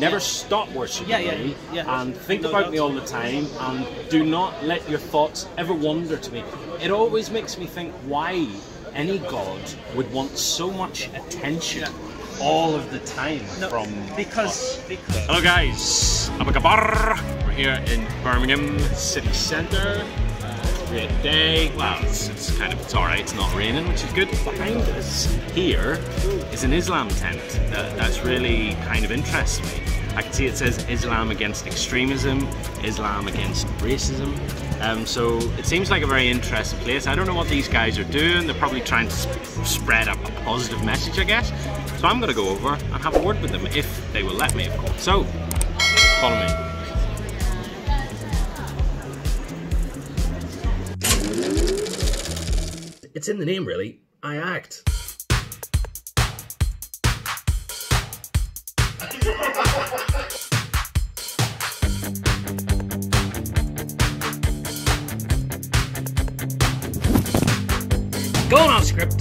Never stop worshiping Yeah, yeah, me, yeah. and think No about me all the time, and do not let your thoughts ever wander to me. It always makes me think why any god would want so much attention all of the time No, from because because Hello guys, I'm Abagabar. We're here in Birmingham city centre. Great day. Well, it's, it's kind of it's all right. It's not raining, which is good. Behind us here is an Islam tent that, that's really kind of interests me. I can see it says Islam against extremism, Islam against racism. Um, so it seems like a very interesting place. I don't know what these guys are doing. They're probably trying to sp- spread a, a positive message, I guess. So I'm going to go over and have a word with them if they will let me, of course. So follow me. It's in the name, really. I act. Going off script.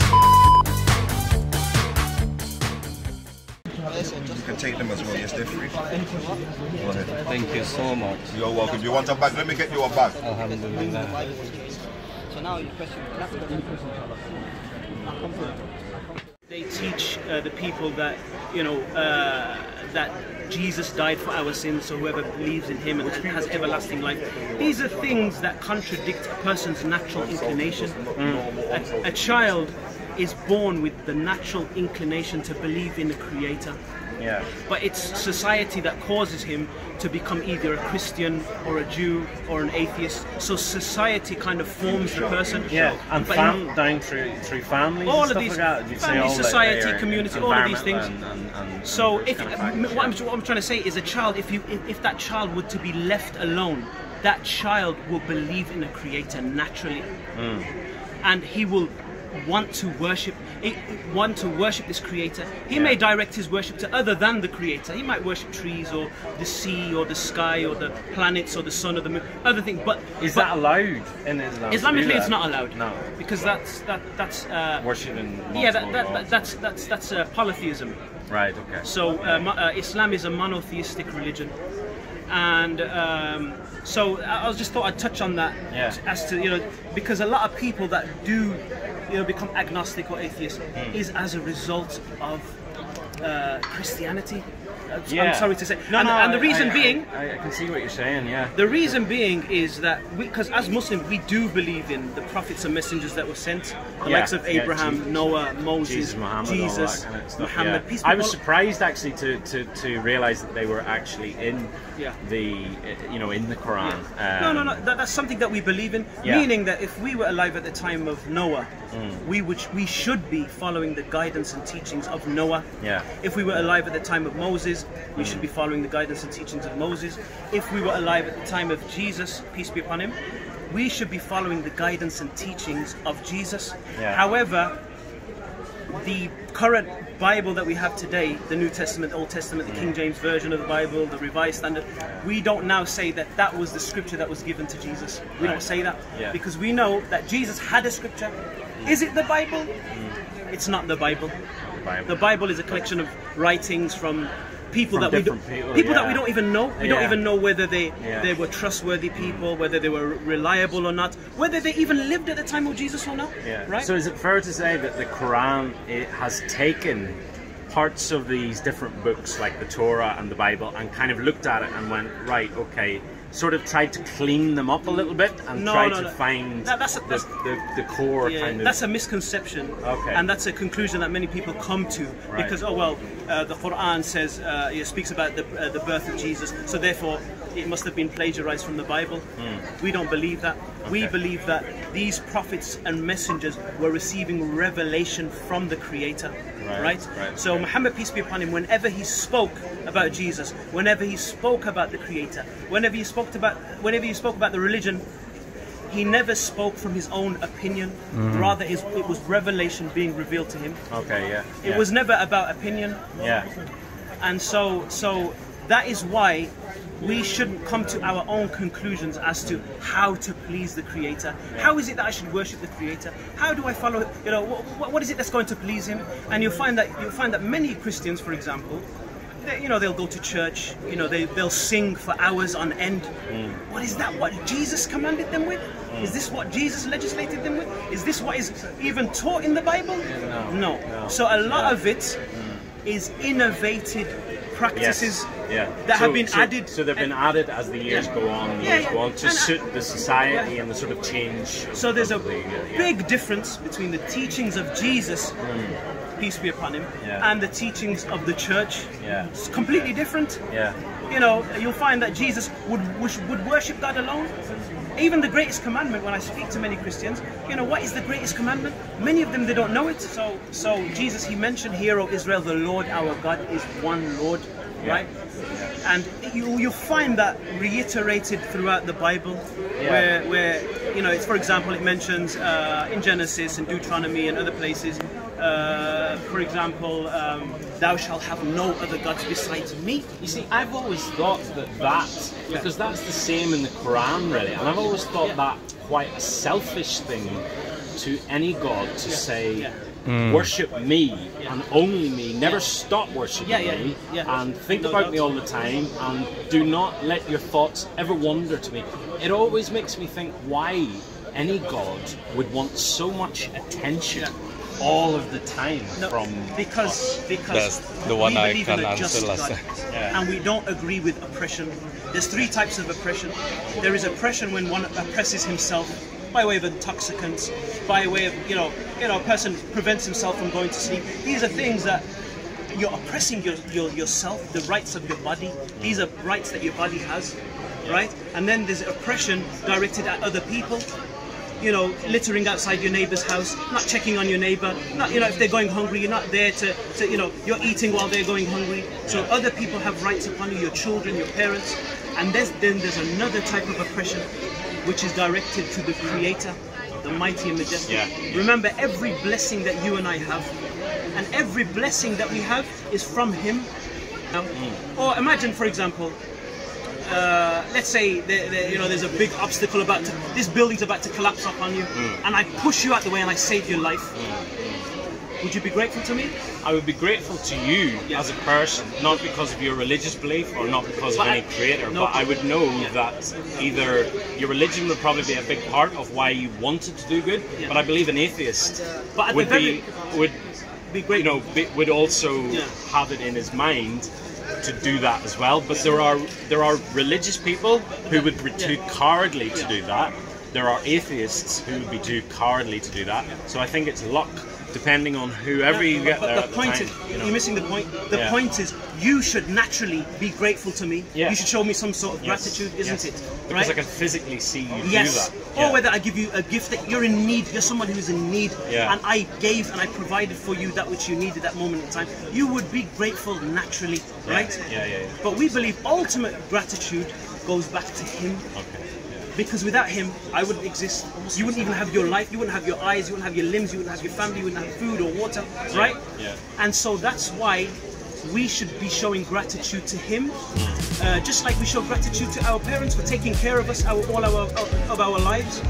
You can take them as well, yes, they're free. Go ahead. Thank you so much. You're welcome. You want a bag? Let me get you a bag. Alhamdulillah. So now your question, you a question? they teach uh, the people that you know uh, that Jesus died for our sins, so whoever believes in Him and has everlasting life. These are things that contradict a person's natural inclination. A, a child is born with the natural inclination to believe in the Creator. Yeah. But it's society that causes him to become either a Christian or a Jew or an atheist. So society kind of forms the person. Yeah, and fam- down through through families All and of these- like that. You'd say family, all society, community, all of these things. And, and, and, So if those kind of factors, what, I'm, what I'm trying to say is a child, if you if, if that child were to be left alone, that child will believe in a creator naturally, Hmm. and he will want to worship want to worship this creator. He may direct his worship to other than the creator. He might worship trees or the sea or the sky or the planets or the sun or the moon, other things. But Is but that allowed in Islam? Islamically, it's not allowed. No. because that's that that's uh, Worshipping. yeah that, that, gods. that's that's that's uh, polytheism. right. Okay. So uh, uh, Islam is a monotheistic religion, and um, so I just thought I'd touch on that Yeah. as to you know because a lot of people that do you know become agnostic or atheist Hmm. is as a result of uh, Christianity. Uh, Yeah. I'm sorry to say, No, and, no. and the I- reason I- being. I, I can see what you're saying. Yeah. The reason being is that because as Muslims we do believe in the prophets and messengers that were sent, the Yeah, likes of yeah, Abraham, Jesus- Noah, Moses, Jesus, Muhammad, Jesus, kind of stuff. Muhammad. yeah. I was surprised actually to, to, to realize that they were actually in Yeah. the uh, you know in the Quran. no, no, Um, no. That, that's something that we believe in. Yeah. Mm. Meaning that if we were alive at the time of Noah, we would we should be following the guidance and teachings of Noah. Yeah. If we were alive at the time of Moses, we should be following the guidance and teachings of Moses. If we were alive at the time of Jesus, peace be upon him, we should be following the guidance and teachings of Jesus. Yeah. However, the current Bible that we have today, the New Testament, Old Testament, the King mm. James Version of the Bible, the Revised Standard, we don't now say that that was the scripture that was given to Jesus. We don't say that Yeah. because we know that Jesus had a scripture. Is it the Bible? Mm. It's not the Bible. Bible. The Bible is a collection of writings from people From that we don't different people, that we don't even know. We don't even know whether they Yeah. they were trustworthy people, whether they were reliable or not, whether they even lived at the time of Jesus or not. Yeah. Right? So is it fair to say that the Quran it has taken parts of these different books like the Torah and the Bible and kind of looked at it and went right, okay, sort of tried to clean them up a little bit and No, tried no, to no. find That- that's a- the, that's- the, the core Yeah, kind of. that's a misconception, Okay. and that's a conclusion that many people come to Right. because oh well, uh, the Quran says uh, it speaks about the, uh, the birth of Jesus, so therefore it must have been plagiarized from the Bible. We don't believe that. We Hmm. Believe that these prophets and messengers were receiving revelation from the Creator. Right, Right. right, So okay. Muhammad peace be upon him, whenever he spoke about Jesus, whenever he spoke about the Creator, whenever he spoke about whenever he spoke about the religion, he never spoke from his own opinion. Mm-hmm. Rather, his, it was revelation being revealed to him. okay, yeah. It yeah. was never about opinion, Yeah. and so so that is why we shouldn't come to our own conclusions as to how to please the Creator. How is it that I should worship the Creator? How do I follow? You know, what, what is it that's going to please Him? And you'll find that you'll find that many Christians, for example, they, you know, they'll go to church. You know, they they'll sing for hours on end. Mm. What is that? What Jesus commanded them with? Is this what Jesus legislated them with? Is this what is even taught in the Bible? no, no. no. So a lot Yeah. of it is innovated practices yeah. that So- have been so- added. So they've been added as the years Yeah. go on, the Yeah, years yeah. go on to And I- suit the society and the sort of change. So there's a the- uh, yeah. big difference between the teachings of Jesus, hmm. peace be upon him, and the teachings of the church. Yeah. It's completely different. Yeah. You know, you'll find that Jesus would would would worship God alone. Even the greatest commandment, when I speak to many Christians, you know, what is the greatest commandment? Many of them they don't know it. So so Jesus he mentioned here, O Israel, the Lord our God is one Lord, right? And you you find that reiterated throughout the Bible, Yeah. where where you know, it's for example, it mentions uh, in Genesis and Deuteronomy and other places. Uh, for example, um, thou shalt have no other gods besides me. You see, I've always thought that that, because that's the same in the Quran, really, and I've always thought Yeah. that quite a selfish thing to any god to say, Yeah. worship me and only me, never stop worshiping Yeah, yeah, me, yeah. and think No about me all the time, and do not let your thoughts ever wander to me. It always makes me think why any god would want so much attention all of the time No, from because because That's the one we I believe can in a just answer last God, time. Yeah. and we don't agree with oppression. There's three types of oppression. There is oppression when one oppresses himself by way of intoxicants, by way of you know you know a person prevents himself from going to sleep. These are things that you're oppressing your, your yourself, the rights of your body. These are rights that your body has, right? And then there's oppression directed at other people you know, littering outside your neighbor's house, not checking on your neighbour, not, you know, if they're going hungry, you're not there to, to, you know, you're eating while they're going hungry. So other people have rights upon you, your children, your parents. And there's, then there's another type of oppression, which is directed to the Creator, the mighty and majestic. Yeah. Remember, every blessing that you and I have, and every blessing that we have is from Him. Now, mm. Or imagine, for example, uh, let's say there, there- you know there's a big obstacle about to, this building's about to collapse up on you, mm. and I push you out the way and I save your life. Mm. Would you be grateful to me? I would be grateful to you Yeah. as a person, not because of your religious belief or not because But of any creator, no, but I would know yeah. that either your religion would probably be a big part of why you wanted to do good, Yeah. but I believe an atheist uh, But would be would Be you know be, would also have it in his mind to do that as well. But there are there are religious people who would be too cowardly to do that. There are atheists who would be too cowardly to do that. So I think it's luck, depending on whoever you get but there the at the point time. is, you know. you're missing the point. The Yeah. point is, you should naturally be grateful to me. Yeah. You should show me some sort of Yes, gratitude, isn't yes. it? Because right? I can physically see you Yes. do that. Or whether I give you a gift that you're in need, you're someone who's in need, Yeah. and I gave and I provided for you that which you needed at that moment in time, you would be grateful naturally, Yeah. right? Yeah, yeah, yeah. But we believe ultimate gratitude goes back to Him. Okay. Because without him, I wouldn't exist. You wouldn't even have your life. You wouldn't have your eyes. You wouldn't have your limbs. You wouldn't have your family. You wouldn't have food or water, right? yeah. And so that's why we should be showing gratitude to him, uh, just like we show gratitude to our parents for taking care of us our, all our of our lives.